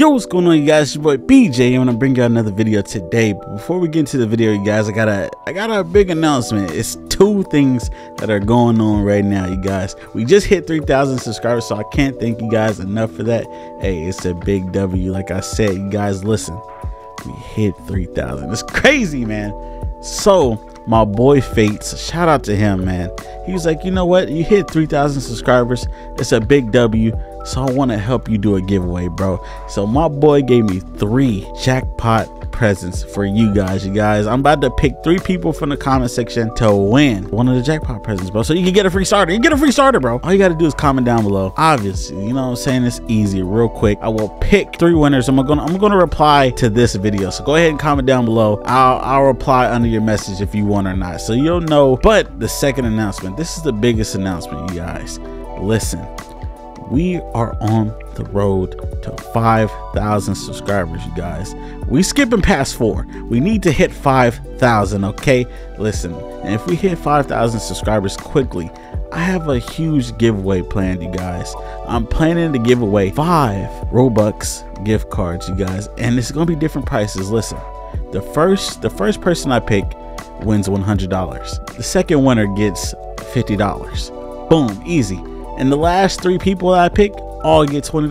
Yo, what's going on, you guys? It's your boy BJ. I'm gonna bring you another video today. But before we get into the video, you guys, I got a I got a big announcement. It's two things that are going on right now, you guys. We just hit 3,000 subscribers, so I can't thank you guys enough for that. Hey, it's a big W. Like I said, you guys, listen. We hit 3,000. It's crazy, man. So my boy Fates, shout out to him, man. He was like, you know what? You hit 3,000 subscribers. It's a big W. So I want to help you do a giveaway, bro. So my boy gave me three jackpot presents for you guys. You guys, I'm about to pick three people from the comment section to win one of the jackpot presents, bro. So you can get a free starter. You get a free starter, bro. All you got to do is comment down below. Obviously, you know what I'm saying? It's easy, real quick. I will pick three winners. I'm gonna I'm gonna reply to this video. So go ahead and comment down below. I'll I'll reply under your message if you want or not. So you'll know. But the second announcement, this is the biggest announcement, you guys. Listen, we are on the road to 5,000 subscribers, you guys. We skipping past four. We need to hit 5,000, okay? Listen, and if we hit 5,000 subscribers quickly, I have a huge giveaway planned, you guys. I'm planning to give away five Robux gift cards, you guys, and it's gonna be different prices. Listen, the first the first person I pick wins $100. The second winner gets $50. Boom, easy. And the last three people that I pick all get $20.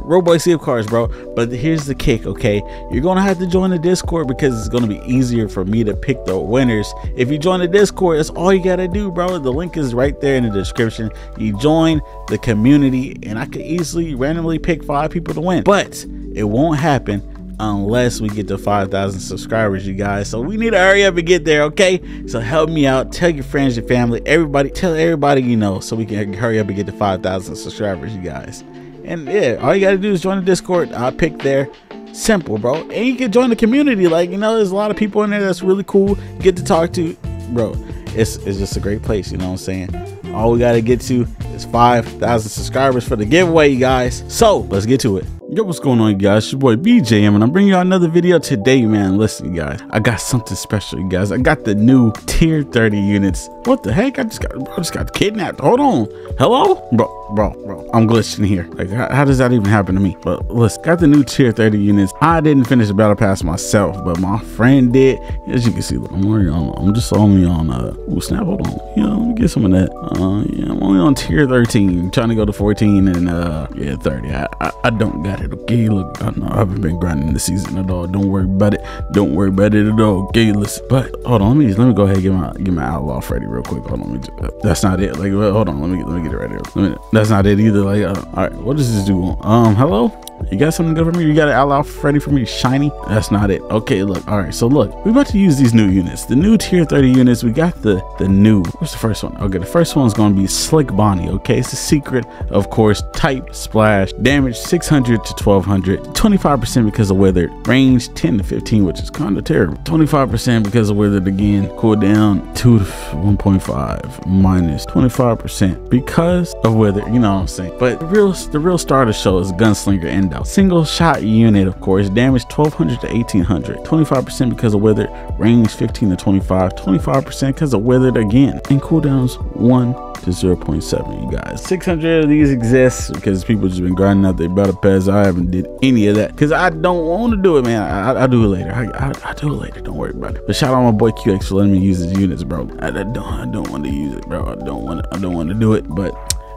Roblox gift cards, bro. But here's the kick, okay? You're gonna have to join the Discord because it's gonna be easier for me to pick the winners. If you join the Discord, that's all you gotta do, bro. The link is right there in the description. You join the community, and I could easily randomly pick five people to win. But it won't happen unless we get to 5,000 subscribers, you guys. So we need to hurry up and get there, okay? So help me out. Tell your friends, your family, everybody. Tell everybody you know so we can hurry up and get to 5,000 subscribers, you guys. And yeah, all you got to do is join the Discord. I pick there. Simple, bro. And you can join the community. Like, you know, there's a lot of people in there that's really cool. Get to talk to, bro. It's, it's just a great place, you know what I'm saying? All we got to get to is 5,000 subscribers for the giveaway, you guys. So let's get to it. Yo, what's going on, guys? It's your boy BJM, and I'm bringing you another video today, man. Listen, guys, I got something special, you guys. I got the new tier 30 units. What the heck? I just got, bro, just got kidnapped. Hold on. Hello? Bro, bro, bro. I'm glitching here. Like, how, how, does that even happen to me? But listen, got the new tier 30 units. I didn't finish the battle pass myself, but my friend did. As you can see, look, I'm already on, I'm just only on, uh, ooh, snap, hold on. Know, let me get some of that. Uh, yeah, I'm only on tier 13, trying to go to 14 and, uh, yeah, 30. I, I, I don't got it. Okay, look, I know I haven't been grinding the season at all. Don't worry about it. Don't worry about it at all. Okay, listen. But hold on, let me let me go ahead and get my get my outlaw Freddy real quick. Hold on, just, that's not it. Like, hold on, let me let me get it right here. Me, that's not it either. Like, uh, all right, what does this do? Um, hello. You got something good for me? You got an outlaw Freddy for me? Shiny? That's not it. Okay, look. All right, so look, we're about to use these new units. The new tier 30 units. We got the the new. What's the first one? Okay, the first one's gonna be Slick Bonnie. Okay, it's a secret, of course. Type splash damage 600 to 1200. 25% because of weathered. Range 10 to 15, which is kind of terrible. 25% because of weathered again. Cooldown 2 to 1.5 minus 25% because of weather. You know what I'm saying? But the real the real star of the show is Gunslinger Endo Out single shot unit, of course, damage 1200 to 1800. 25% because of weathered, range 15 to 25. 25% because of weathered again. And cooldowns 1 to 0.7, you guys. 600 of these exist because people just been grinding out their battle pass. I haven't did any of that because I don't want to do it, man. I, I, do it later. I, I, I, do it later. Don't worry about it. But shout out my boy QX for letting me use his units, bro. I, I don't I don't want to use it, bro. I don't want I don't want to do it, but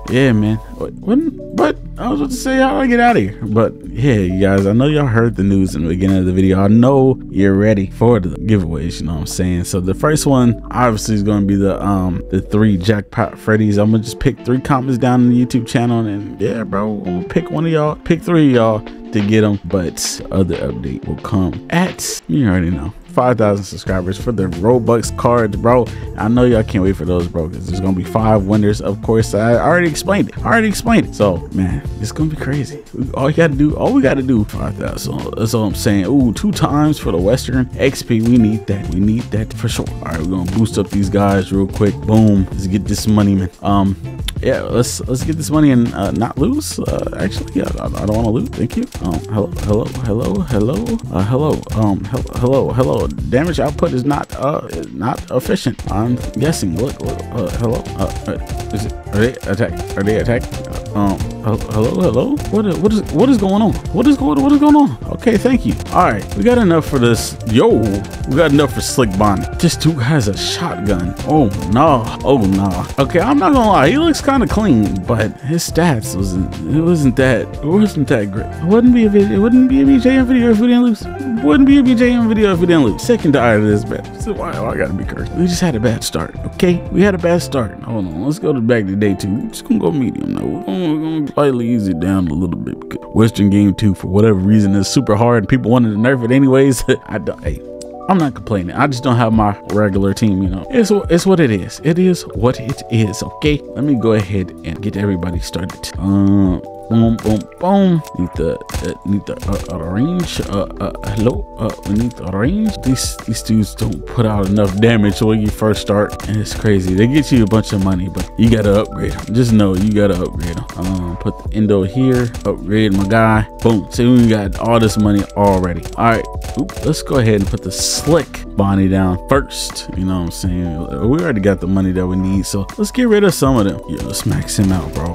yeah, man. What, but I was about to say, how do I get out of here? But yeah, you guys, I know y'all heard the news in the beginning of the video. I know you're ready for the giveaways, you know what I'm saying? So the first one obviously is going to be the um the three jackpot Freddy's. I'm gonna just pick three comments down in the YouTube channel and yeah, bro, I'm gonna pick one of y'all, pick three of y'all to get them. But other update will come at you already know 5,000 subscribers for the Robux cards, bro. I know y'all can't wait for those, bro, because there's going to be five winners. Of course, I already explained it. I already explained it. So, man, it's going to be crazy. All you got to do, all we got to do, 5,000. So that's all I'm saying. Ooh, two times for the Western XP. We need that. We need that for sure. All right, we're going to boost up these guys real quick. Boom. Let's get this money, man. Um, yeah, let's let's get this money and uh, not lose. Uh, actually, yeah, I, I don't want to lose. Thank you. Um, hello, hello, hello, hello, uh, hello. Um, he hello, hello. Damage output is not uh not efficient. I'm guessing. Look, look uh, hello. Uh, uh, is it? Are they attack? Are they attack? Uh, um. Hello, hello. What is, what is what is going on? What is going what is going on? Okay, thank you. All right, we got enough for this. Yo, we got enough for Slick Bonnie. This dude has a shotgun. Oh no. Oh no. Okay, I'm not gonna lie. He looks kind of clean, but his stats wasn't. It wasn't that. It wasn't that great. It wouldn't be a. It wouldn't be a BJM video if we didn't lose. It wouldn't be a BJM video if we didn't lose. Second die of this bet. So why, why I gotta be cursed? We just had a bad start. Okay, we had a bad start. Hold on. Let's go to back to day two. We're just gonna go medium now. We're slightly ease it down a little bit because Western Game 2, for whatever reason, is super hard. And people wanted to nerf it anyways. I don't, hey, I'm not complaining. I just don't have my regular team, you know. It's, it's what it is. It is what it is, okay? Let me go ahead and get everybody started. Um, boom, boom, boom. Need the uh, need the uh, range. Uh, uh, hello. Uh, we need the range. These these dudes don't put out enough damage when you first start, and it's crazy. They get you a bunch of money, but you gotta upgrade them. Just know you gotta upgrade them. Um, put the endo here. Upgrade my guy. Boom. See, we got all this money already. All right. Oop, let's go ahead and put the slick Bonnie down first. You know what I'm saying? We already got the money that we need, so let's get rid of some of them. Yeah, let's max him out, bro.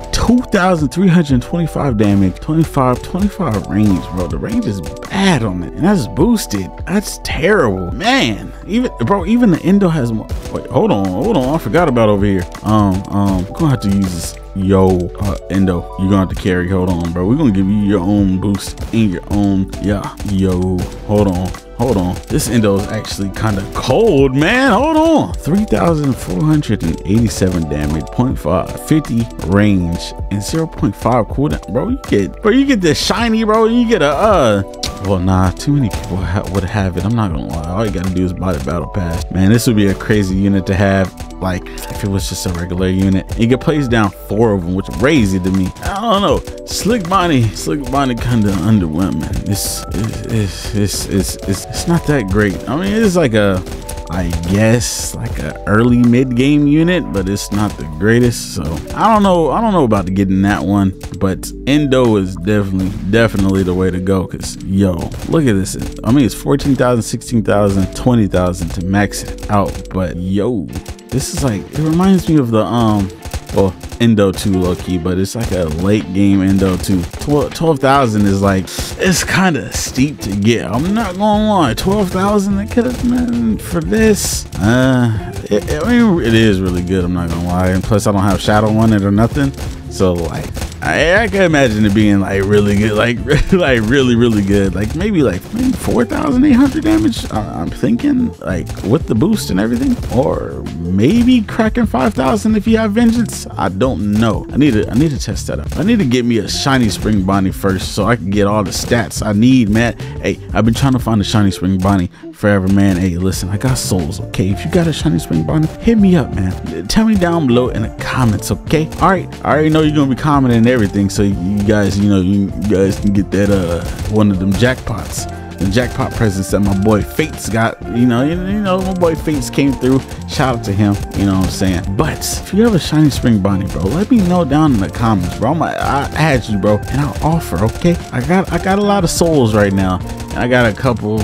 2,325 damage, 25, 25 range, bro. The range is bad on it, and that's boosted. That's terrible, man. Even, bro, even the endo has more. Wait, hold on, hold on. I forgot about over here. Um, um, gonna have to use this yo uh, endo you're gonna have to carry hold on bro we're gonna give you your own boost and your own yeah yo hold on Hold on. This endo is actually kind of cold, man. Hold on. 3,487 damage, 0.5, 50 range, and 0.5 cooldown. Bro, you get, bro, you get this shiny, bro. You get a, uh, well, nah, too many people ha would have it. I'm not gonna lie. All you gotta do is buy the battle pass. Man, this would be a crazy unit to have. Like, if it was just a regular unit. You could place down four of them, which is crazy to me. I don't know. Slick Bonnie, Slick Bonnie kinda underwhelmed, man. It's, it's, it's, it's, it's, it's not that great. I mean, it's like a, I guess like an early mid game unit, but it's not the greatest. So I don't know. I don't know about getting that one, but Endo is definitely, definitely the way to go. Cause yo, look at this. I mean, it's 14,000, 16,000, 20,000 to max it out. But yo, this is like, it reminds me of the, um, well, Endo 2 low key, but it's like a late game Endo 2. 12,000 is like, it's kind of steep to get. I'm not gonna lie, 12,000 it could have been for this. Uh, it, I mean, it is really good. I'm not gonna lie. And plus, I don't have shadow on it or nothing. So like, I, I can imagine it being like really good, like like really really good, like maybe like maybe four thousand eight hundred damage. I'm thinking like with the boost and everything, or maybe cracking five thousand if you have vengeance. I don't know. I need to I need to test that out. I need to get me a shiny spring Bonnie first so I can get all the stats I need, man. Hey, I've been trying to find a shiny spring Bonnie forever, man. Hey, listen, I got souls, okay? If you got a shiny spring Bonnie, hit me up, man. Tell me down below in the comments, okay? All right, I already know you're gonna be commenting everything, so you guys, you know, you guys can get that uh one of them jackpots the jackpot presents that my boy Fates got. You know, you, you know, my boy Fates came through. Shout out to him. You know what I'm saying? But if you have a shiny spring Bonnie, bro, let me know down in the comments, bro. I'm, I add you, bro, and I'll offer. Okay, I got I got a lot of souls right now, I got a couple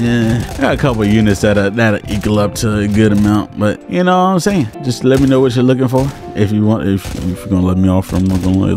yeah, I got a couple units that that equal up to a good amount, but you know what I'm saying. Just let me know what you're looking for. If you want, if, if you're gonna let me off, I'm not gonna.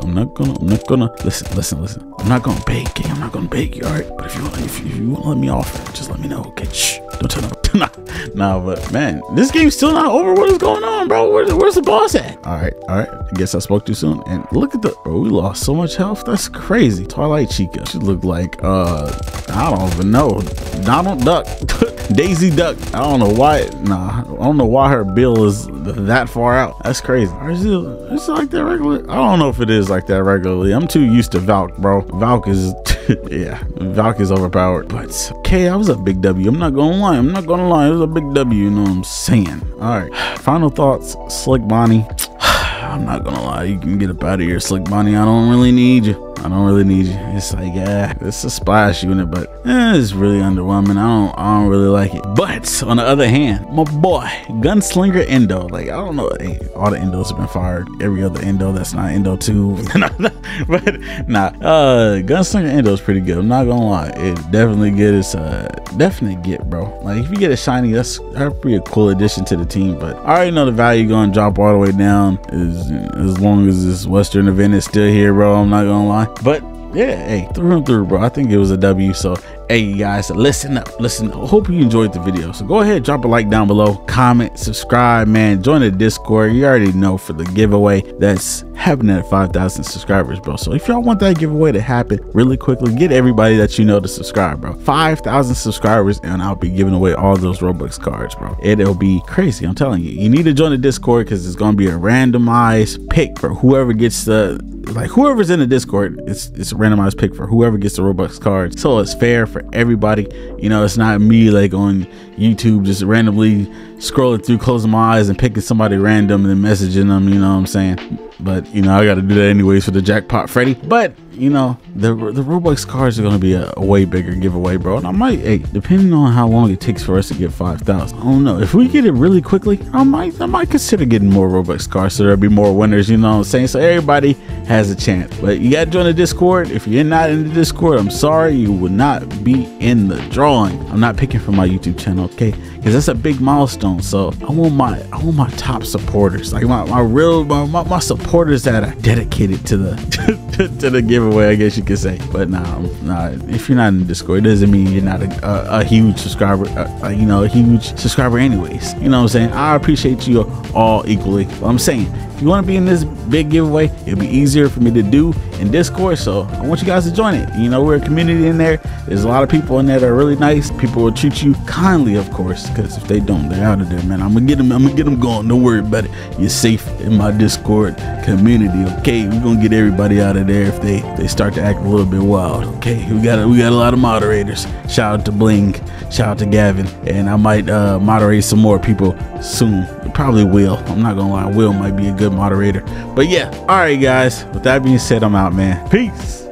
I'm not gonna. I'm not gonna. Listen, listen, listen. I'm not gonna beg you. I'm not gonna beg you. All right, but if you want, if, if you want to let me off, just let me know. Okay, shh. Don't tell nobody. nah, but man, this game's still not over. What is going on, bro? Where's, where's the boss at? All right, all right. I guess I spoke too soon. And look at the, bro, we lost so much health. That's crazy. Twilight Chica. She looked like, uh, I don't even know. Donald Duck. Daisy Duck. I don't know why. Nah, I don't know why her bill is that far out. That's crazy. Is it, is it like that regular? I don't know if it is like that regularly. I'm too used to Valk, bro. Valk is, yeah, Valk is overpowered. But okay, I was a big W. I'm not gonna lie. I'm not gonna lie. It was a big W. You know what I'm saying? All right. Final thoughts. Slick Bonnie. I'm not gonna lie, you can get up out of here, Slick Bonnie. I don't really need you. I don't really need you. It's like, yeah, it's a splash unit, but eh, it's really underwhelming. I don't, I don't really like it. But on the other hand, my boy, Gunslinger Endo. Like, I don't know, hey, all the Endos have been fired. Every other Endo that's not Endo 2. but nah, uh, Gunslinger Endo is pretty good. I'm not gonna lie. It definitely get its, uh, definitely get, bro. Like, if you get a shiny, that's, that'd be a cool addition to the team. But I already know the value gonna drop all the way down as, as long as this Western event is still here, bro. I'm not gonna lie. But yeah, hey, through and through, bro. I think it was a W. So, hey, you guys, listen up. Listen, hope you enjoyed the video. So, go ahead, drop a like down below, comment, subscribe, man. Join the Discord. You already know for the giveaway that's happening at 5,000 subscribers, bro. So, if y'all want that giveaway to happen really quickly, get everybody that you know to subscribe, bro. 5,000 subscribers, and I'll be giving away all those Robux cards, bro. It'll be crazy. I'm telling you. You need to join the Discord because it's going to be a randomized pick for whoever gets the like whoever's in the discord it's it's a randomized pick for whoever gets the robux cards so it's fair for everybody. You know it's not me like on youtube just randomly scrolling through closing my eyes and picking somebody random and then messaging them you know what i'm saying? But you know i gotta do that anyways for the jackpot freddy. But you know the the robux cards are gonna be a, a way bigger giveaway bro. And i might hey depending on how long it takes for us to get 5000 i don't know. If we get it really quickly i might i might consider getting more robux cards so there'll be more winners you know what i'm saying? So everybody has a chance. But you gotta join the discord. If you're not in the discord i'm sorry you will not be in the drawing. I'm not picking from my youtube channel okay? Because that's a big milestone so i want my i want my top supporters like my, my real my, my, my supporters that are dedicated to the to the giveaway i guess you could say. But nah, nah if you're not in discord it doesn't mean you're not a, a, a huge subscriber uh, you know a huge subscriber anyways. You know what i'm saying? I appreciate you all equally. But i'm saying if you want to be in this big giveaway it'll be easier for me to do in discord so i want you guys to join it. You know we're a community in there. There's a lot of people in there that are really nice. People will treat you kindly of course because if they don't they're out of there man. I'm gonna get them i'm gonna get them going don't worry about it. You're safe in my discord community okay? We're gonna get everybody out of there if they they start to act a little bit wild okay? We got a, we got a lot of moderators. Shout out to bling shout out to gavin and i might uh moderate some more people soon. Probably will. I'm not gonna lie will might be a good moderator. But yeah all right guys. With that being said i'm out man. Peace